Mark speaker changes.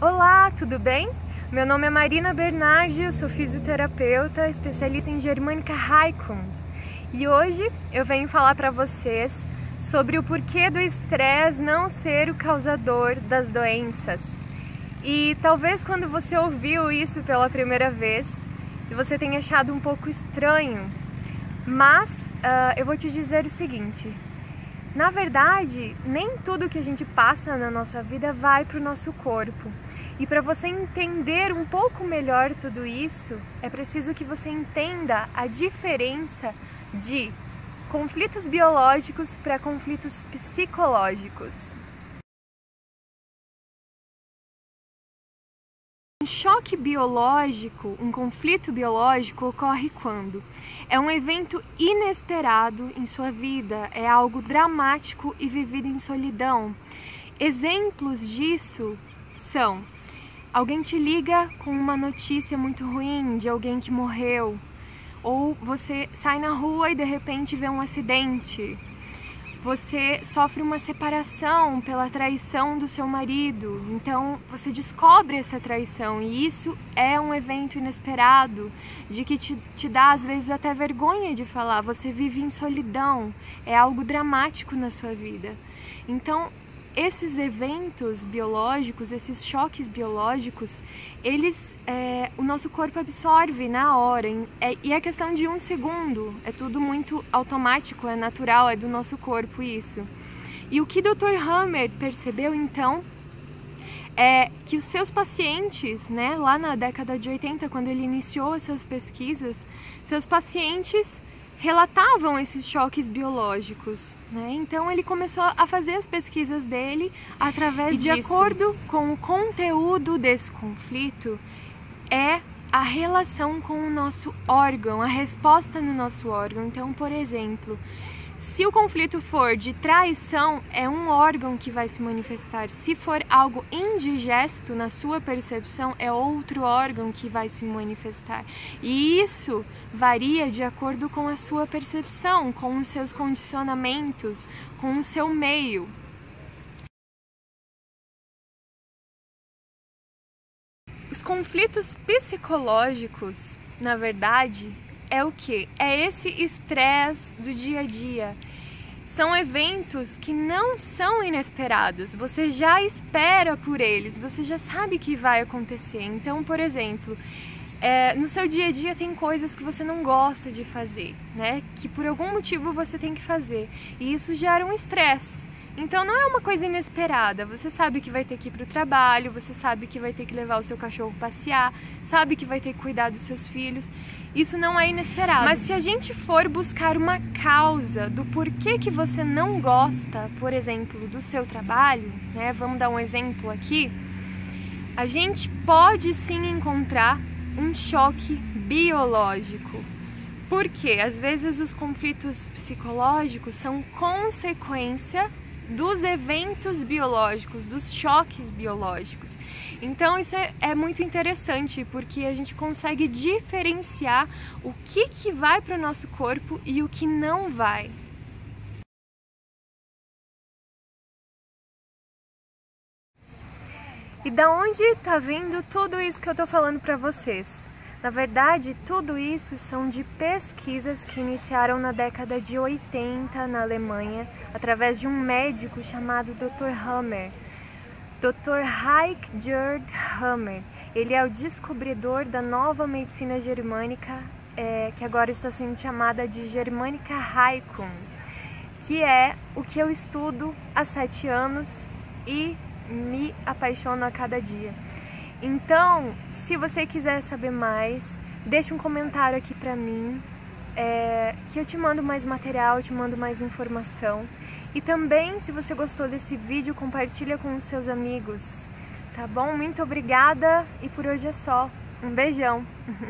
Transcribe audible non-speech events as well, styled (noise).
Speaker 1: Olá, tudo bem? Meu nome é Marina Bernardi, eu sou fisioterapeuta, especialista em germânica Raikund. E hoje eu venho falar para vocês sobre o porquê do estresse não ser o causador das doenças. E talvez quando você ouviu isso pela primeira vez, você tenha achado um pouco estranho, mas uh, eu vou te dizer o seguinte: na verdade, nem tudo que a gente passa na nossa vida vai para o nosso corpo. E para você entender um pouco melhor tudo isso, é preciso que você entenda a diferença de conflitos biológicos para conflitos psicológicos. Choque biológico, um conflito biológico ocorre quando é um evento inesperado em sua vida, é algo dramático e vivido em solidão. Exemplos disso são alguém te liga com uma notícia muito ruim de alguém que morreu, ou você sai na rua e de repente vê um acidente, você sofre uma separação pela traição do seu marido, então você descobre essa traição. E isso é um evento inesperado, de que te, te dá às vezes até vergonha de falar, você vive em solidão, é algo dramático na sua vida. Então esses eventos biológicos, esses choques biológicos, eles, é, o nosso corpo absorve na hora, em, é, e é questão de um segundo, é tudo muito automático, é natural, é do nosso corpo isso. E o que o Dr. Hammer percebeu então é que os seus pacientes, né, lá na década de 80, quando ele iniciou essas pesquisas, seus pacientes relatavam esses choques biológicos. Né? Então ele começou a fazer as pesquisas dele através e de disso. acordo com o conteúdo desse conflito é a relação com o nosso órgão, a resposta no nosso órgão. Então, por exemplo, se o conflito for de traição, é um órgão que vai se manifestar. Se for algo indigesto, na sua percepção, é outro órgão que vai se manifestar. E isso varia de acordo com a sua percepção, com os seus condicionamentos, com o seu meio. Os conflitos psicológicos, na verdade, é o que? É esse estresse do dia a dia. São eventos que não são inesperados, você já espera por eles, você já sabe que vai acontecer. Então, por exemplo, é, no seu dia a dia tem coisas que você não gosta de fazer, né? Que por algum motivo você tem que fazer. E isso gera um estresse. Então não é uma coisa inesperada. Você sabe que vai ter que ir para o trabalho, você sabe que vai ter que levar o seu cachorro passear, sabe que vai ter que cuidar dos seus filhos. Isso não é inesperado. Mas se a gente for buscar uma causa do porquê que você não gosta, por exemplo, do seu trabalho, né? Vamos dar um exemplo aqui. A gente pode sim encontrar um choque biológico. Porque às vezes os conflitos psicológicos são consequência dos eventos biológicos, dos choques biológicos. Então isso é, é muito interessante porque a gente consegue diferenciar o que, que vai para o nosso corpo e o que não vai. E da onde está vindo tudo isso que eu estou falando para vocês? Na verdade, tudo isso são de pesquisas que iniciaram na década de 80 na Alemanha, através de um médico chamado Dr. Hammer. Dr. Heik Gerd Hammer. Ele é o descobridor da nova medicina germânica, é, que agora está sendo chamada de Germânica Heikund, que é o que eu estudo há sete anos e me apaixono a cada dia. Então, se você quiser saber mais, deixa um comentário aqui pra mim, é, que eu te mando mais material, te mando mais informação. E também, se você gostou desse vídeo, compartilha com os seus amigos, tá bom? Muito obrigada e por hoje é só. Um beijão! (laughs)